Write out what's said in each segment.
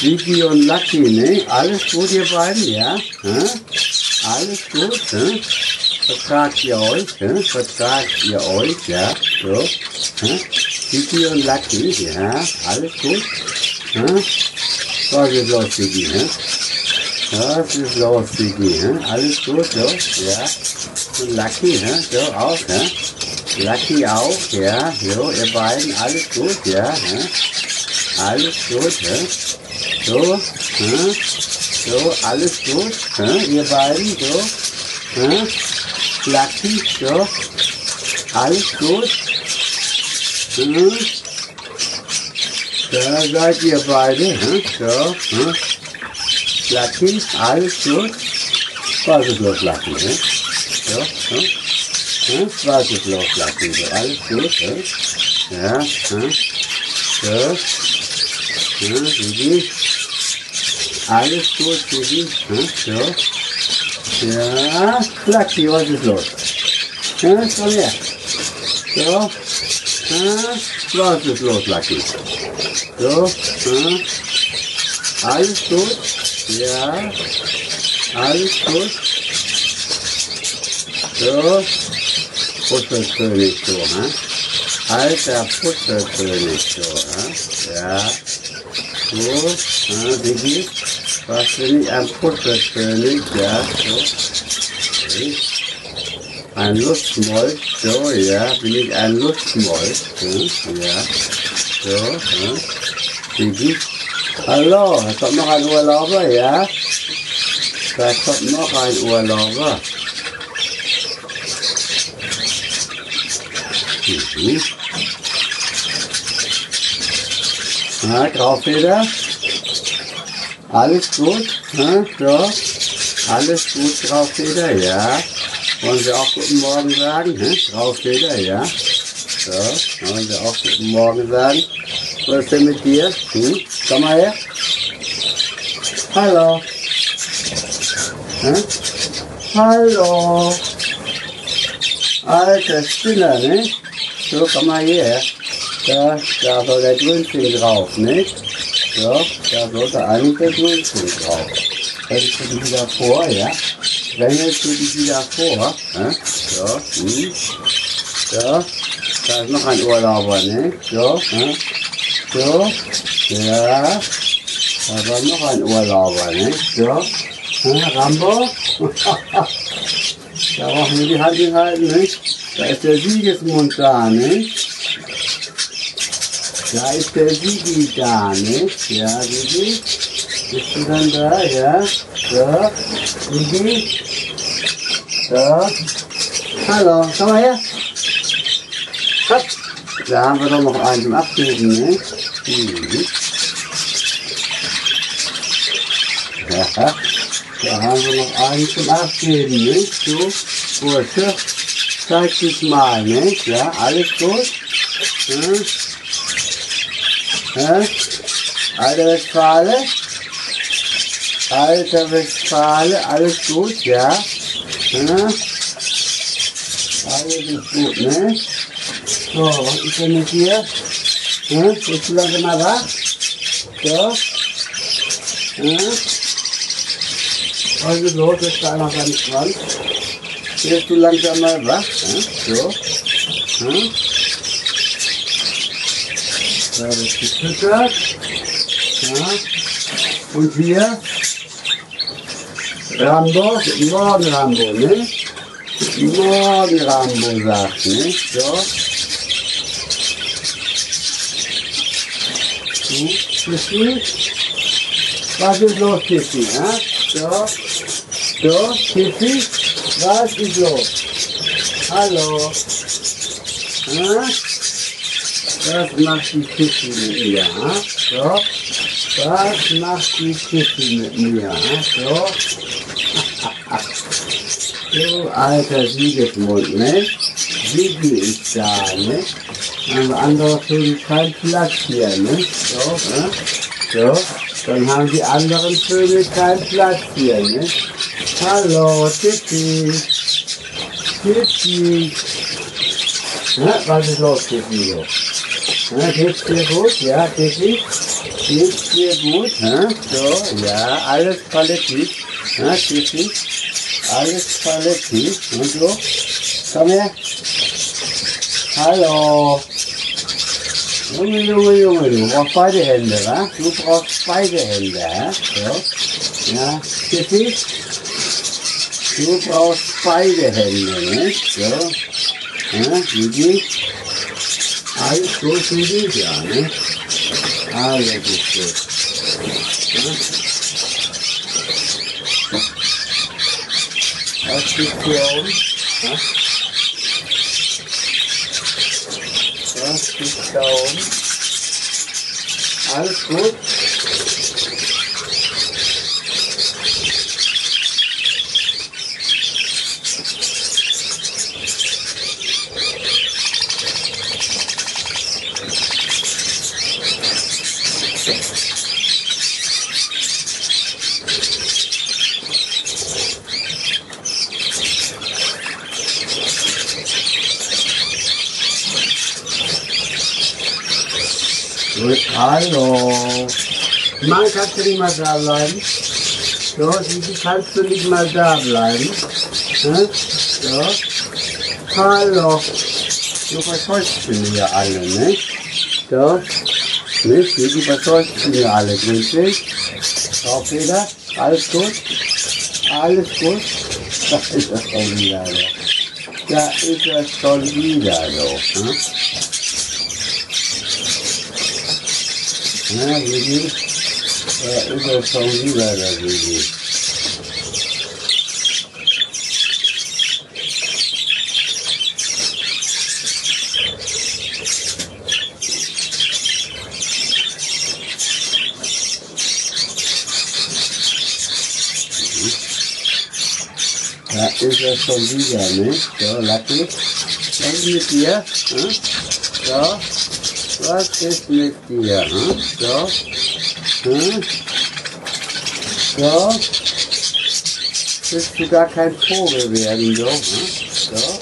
Vicky und Lucky, ne? Alles gut, ihr beiden, ja? Hä? Alles gut, ne? Vertragt ihr euch, ne? Vertragt ihr euch, ja? So, hä? Vicky und Lucky, ja? Alles gut? Hä? Was ist los, Vicky, ne? Was ist los, Vicky, ne? Alles gut, so? Ja? Und Lucky, ne? So, auch, ne? Lucky auch, ja? So, ihr beiden, alles gut, ja? Ne? Alles gut, ne? So, hä? so, alles gut, hä? ihr beiden, so, hä? Lucky, so, alles gut, hä? Da seid ihr beide, hä? so, hä? Lucky, alles gut, was ist los, Lucky, hä? so, hä? Hä? was ist los, Lucky, so, alles gut, hä? ja, hä? so, ja, Vivi. Alles gut, Vivi. Ja, so. Ja, Lucky, was ist los? Ja, komm her. So. Ja, was ist los, Lucky? So. Ja. Alles gut? Ja. Alles gut? So. Putzelkönig so, ne? Alter Putzelkönig so, ne? Ja. So, ja, Digi, was bin ich ein Putzelkönig, ja, so. Okay. Ein Lustmolch, so, ja, bin ich ein Lustmolch, ja, so, ja. Digi, hallo, da kommt noch ein Urlauber, ja? Da kommt noch ein Urlauber. Mhm. Na, Graufeder? Alles gut? Ja? Alles gut, Graufeder? Ja. Wollen Sie auch guten Morgen sagen? Hm? Graufeder? Ja. So, wollen Sie auch guten Morgen sagen? Was ist denn mit dir? Hm? Komm mal her. Hallo. Hm? Hallo. Alter Spinner, ne? So, komm mal her. Da, da soll der Grünchen drauf, nicht? So, da sollte eigentlich der Grünchen drauf. Drängelst du dich wieder vor, ja? Drängelst du dich wieder vor, ne? So, hm. So, da ist noch ein Urlauber, ne? So, ne? So, ja. Da war noch ein Urlauber, ne? So, ne? Rambo? da brauchen wir die Hand hinhalten, nicht? Da ist der Siegesmund da, nicht? Da ist der Sigi da, nicht? Ja, Sigi? Bist du dann da, ja? So, Sigi? So. Hallo, komm mal her. Hopp. Da haben wir doch noch einen zum Abgeben, nicht? Mhm. Ja, da haben wir noch einen zum Abgeben, nicht? So, Bursche, zeig dich mal, nicht? Ja, alles gut? Hm? Hä? Alter Westfale? Alter Westfale, alles gut, ja? Hä? Alles ist gut, ne? So, was ist denn mit dir? Hä? Bist du langsam mal wach? So? Hä? Was ist los? Jetzt da noch ganz dran. Bist du langsam mal wach? Hä? So? Hä? Da wird gefüttert. Ja. Und hier Rambo, Morgen Rambo, ne? Morgen Rambo sagt, ne? So. Hm, Tiffy? Was ist los, Tiffy? Ja? So. So, Tiffy? Was ist los? Hallo? Ja? Was macht die Tiffy mit mir? So. Was macht die Tiffy mit mir? So. Du alter Siegesmund, ne? Siegi ist da, ne? Haben andere Vögel keinen Platz hier, ne? So, ne? So. Dann haben die anderen Vögel keinen Platz hier, ne? Hallo, Tiffy. Tiffy. Ja, was ist los, Tiffy? Ja, geht's dir gut? Ja, Dicky? Geht's dir gut? Ja? So, ja, alles qualitativ. Ja, Dicky? Alles qualitativ. Und so? Komm her. Hallo. Junge, Junge, Junge, du brauchst beide Hände, wa? Du brauchst beide Hände, ja? So. Ja, Dicky? Du brauchst beide Hände, ne? So. Ja, Didi? Alles gut für dich, ja, ne? Alles ist gut. Ja? Was liegt hier oben? Ja? Was liegt da hallo. Mann, kannst du nicht mal da bleiben? So, Sisi, kannst du nicht mal da bleiben? Hm? So. Hallo. Du verfolgst mich ja alle, ne? So. Nicht? Sisi verfolgst mich ja alle. Dich. Auch wieder? Alles gut? Alles gut? Da ist er schon wieder. Da ist er schon wieder so. Hm? Ja, Gigi. Da ist er schon wieder, der Gigi. Da ist er schon wieder, nicht? So, Lucky. Was ist mit dir? Hm? So. Was ist mit dir? Hm? So. Hm? So. Willst du gar kein Vogel werden, so? Hm? So.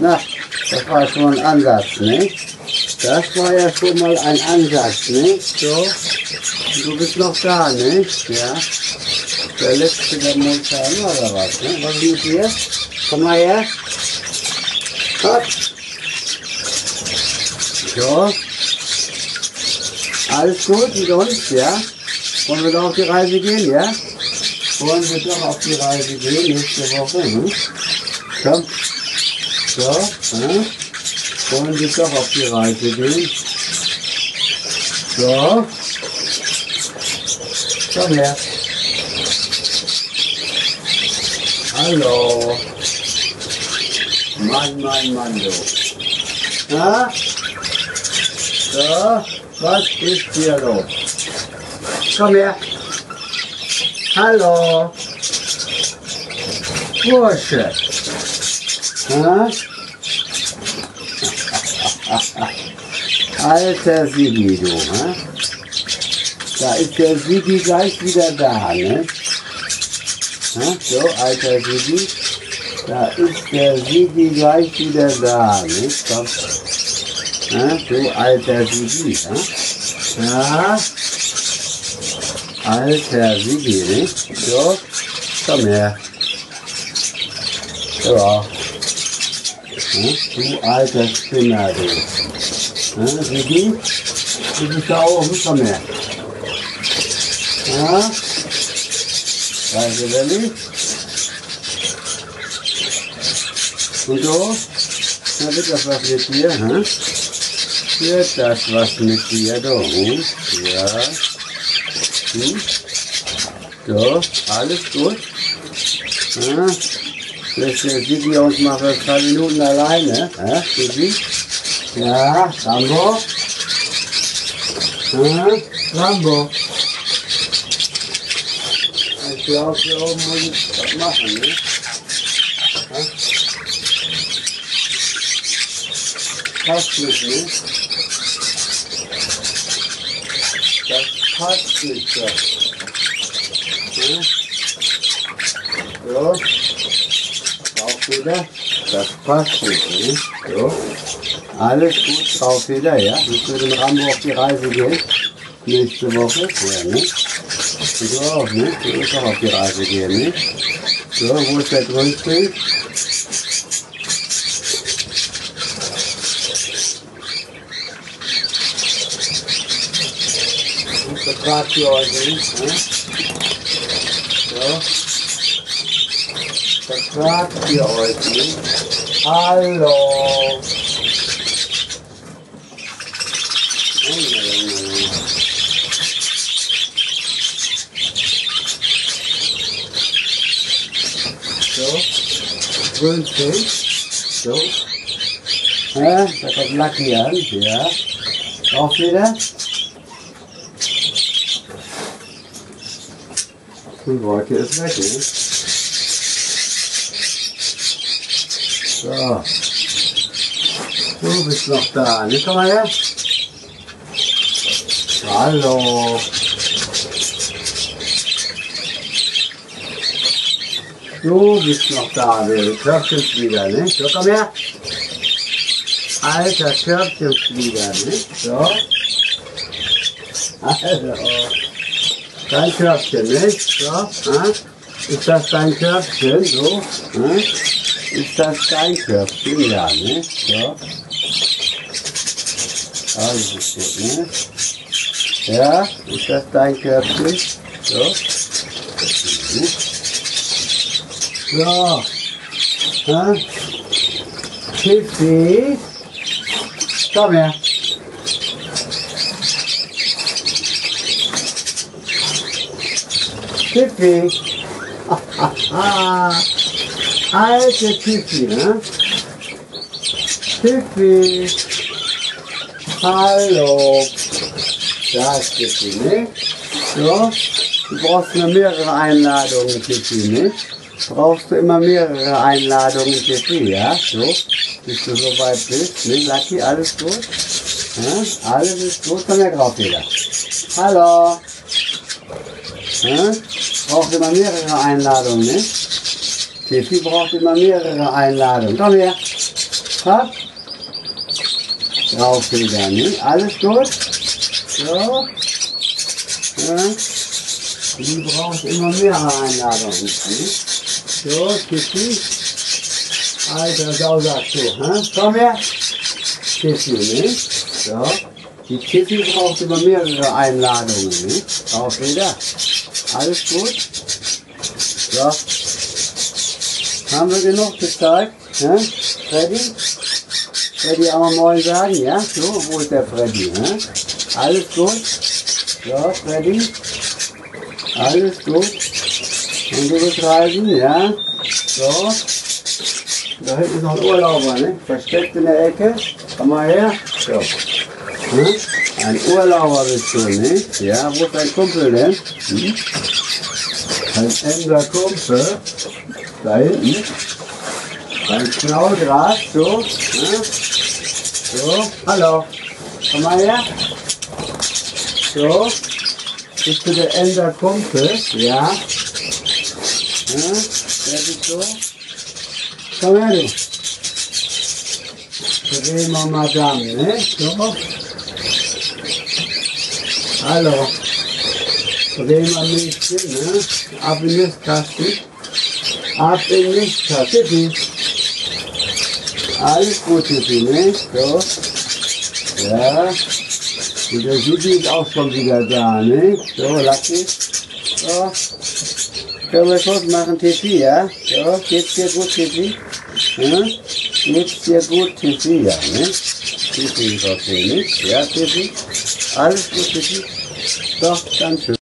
Na, das war schon ein Ansatz, nicht? Das war ja schon mal ein Ansatz, nicht? So. Du bist noch da, nicht? Ja. Der letzte der Montana oder was, ne? Was ist mit dir? Komm mal her. Hopp. So. Alles gut mit uns, ja? Wollen wir doch auf die Reise gehen, ja? Wollen wir doch auf die Reise gehen nächste Woche, hm? Komm. So, hm? Wollen wir doch auf die Reise gehen? So. Komm her. Hallo. Mann, Mann, Mann, du. Na? So, was ist hier los? Komm her. Hallo. Bursche. Na? Alter Sigi, du, ne? Da ist der Sigi gleich wieder da, ne? Ne? So, alter Sigi. Da ist der Sigi gleich wieder da, ne? Komm. Ne? Du alter Sigi, ne? Ja. Alter Sigi, ne? So, komm her. Ja. Du alter Spinner, du. Ne? Sigi? Du bist da oben, komm her. Ja. Weißt du nicht? Und so? Na, wird das was mit dir, hä? Wird das was mit dir, du? Hm? Ja. Hm? So, alles gut? Ja? Lässt der Sigi uns mal für zwei Minuten alleine, hä? Sigi? Ja, Rambo? Ja, Rambo? Ich glaube, hier oben muss ich was machen, ne? Ja? Passt nicht, ne? Nicht, so. Ja? Auch wieder. Das passt nicht, ne? So. Alles gut drauf wieder, ja? Mit dem Rambo auf die Reise gehen? Nächste Woche? Ja, ne? Du auch, ne? Du willst auch auf die Reise gehen, ne? So, wo ist der Grundstück? Vertrag für euch, ne? So. Vertrag für euch, ne? Hallo! So, Grünfeld. So. Ja, da kommt Lucky an. Ja. Auch Die Wolke ist weg? So. Du bist noch da. Ne, komm mal her. Hallo. Du bist noch da, du Körbchenflieger, ne? So, komm her. Alter Körbchenflieger, ne? So. Also. Dein Körbchen, ne? So. Ha? Ist das dein Körbchen? So. Ha? Ist das dein Körbchen? Ja, ne? So. Alles gut, ne? Ja, ist das dein Körbchen? So. Mhm. So. Ja. Tiffy. Komm her. Tiffy. Alte Tiffy, ne? Tiffy. Hallo. Da ist Tiffy, ne? So. Du brauchst nur mehrere Einladungen, Tiffy, ne? brauchst du immer mehrere Einladungen sie, ja? So, bis du so weit bist. Ne, Lucky, alles gut? Ja? Alles ist gut, her drauf wieder. Hallo? Ja? Braucht immer mehrere Einladungen, ne? Tiffy braucht immer mehrere Einladungen. Komm her. Hopp. Drauf wieder, ne? Alles gut? So. Ja. Die braucht immer mehrere Einladungen. Ne? So, Tiffy. Alter Sausack, so. Hä? Komm her. Tiffy, ne? So. Die Tiffy braucht immer mehrere Einladungen, ne? Auch wieder. Alles gut? So. Haben wir genug gezeigt? Ne? Freddy? Freddy auch mal sagen, ja? So, wo ist der Freddy? Ne? Alles gut? So, Freddy? Alles gut? Und du willst reisen, ja? So. Da hinten ist noch ein Urlauber, ne? Versteckt in der Ecke. Komm mal her. So. Hm? Ein Urlauber bist du, ne? Ja, wo ist dein Kumpel denn? Hm? Ein Emser Kumpel. Da hinten. Ein Knaulgras, so. Ne? So. Hallo. Komm mal her. So. Bist du der Emser Kumpel? Ja. Ja, wer bist du? Komm her, du. Bremer Madame, ne? So. Hallo. Bremer Mädchen, ne? Ab in den Nistkasten. Ab in Nistkasten. Tippi. Alles gut, Tippi, ne? So. Ja. Und der Subi ist auch schon wieder da, ne? So, Lucky. So. Können wir kurz machen, Tiffy, ja? So, geht's dir gut, Tiffy? Ja? Geht's dir gut, Tiffy, ja, ne? Tiffy ist okay, ne? Ja, Tiffy? Alles gut, Tiffy? Doch, dann schön.